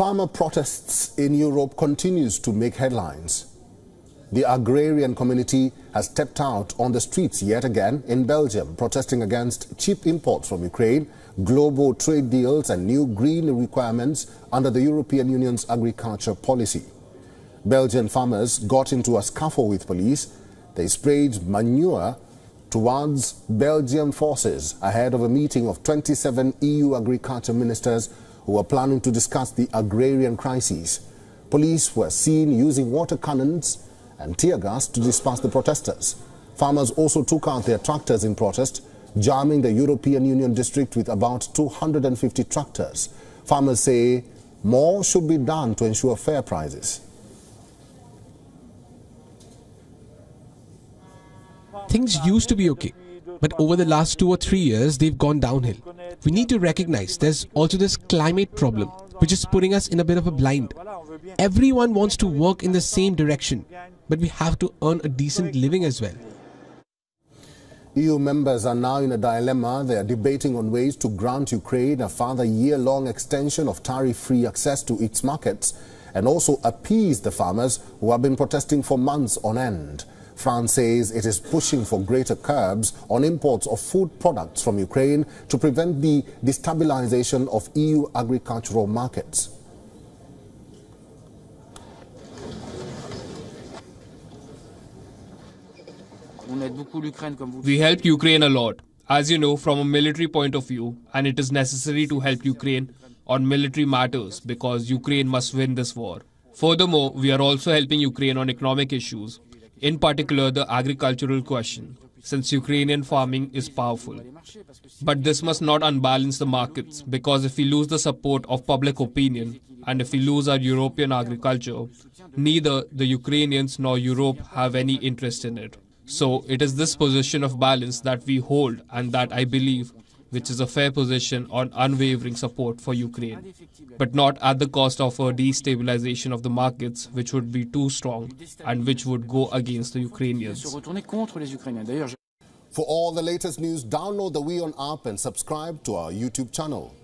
Farmer protests in Europe continues to make headlines. The agrarian community has stepped out on the streets yet again in Belgium, protesting against cheap imports from Ukraine, global trade deals and new green requirements under the European Union's agriculture policy. Belgian farmers got into a scuffle with police. They sprayed manure towards Belgian forces ahead of a meeting of 27 EU agriculture ministers who were planning to discuss the agrarian crisis. Police were seen using water cannons and tear gas to disperse the protesters. Farmers also took out their tractors in protest, jamming the European Union district with about 250 tractors. Farmers say more should be done to ensure fair prices. Things used to be okay, but over the last two or three years, they've gone downhill. We need to recognize there's also this climate problem, which is putting us in a bit of a blind. Everyone wants to work in the same direction, but we have to earn a decent living as well. EU members are now in a dilemma. They are debating on ways to grant Ukraine a further year-long extension of tariff-free access to its markets and also appease the farmers who have been protesting for months on end. France says it is pushing for greater curbs on imports of food products from Ukraine to prevent the destabilization of EU agricultural markets. We help Ukraine a lot, as you know, from a military point of view, and it is necessary to help Ukraine on military matters because Ukraine must win this war. Furthermore, we are also helping Ukraine on economic issues, in particular the agricultural question, since Ukrainian farming is powerful. But this must not unbalance the markets because if we lose the support of public opinion and if we lose our European agriculture, neither the Ukrainians nor Europe have any interest in it. So it is this position of balance that we hold and that I believe which is a fair position on unwavering support for Ukraine, but not at the cost of a destabilization of the markets, which would be too strong and which would go against the Ukrainians. For all the latest news, download the WION app and subscribe to our YouTube channel.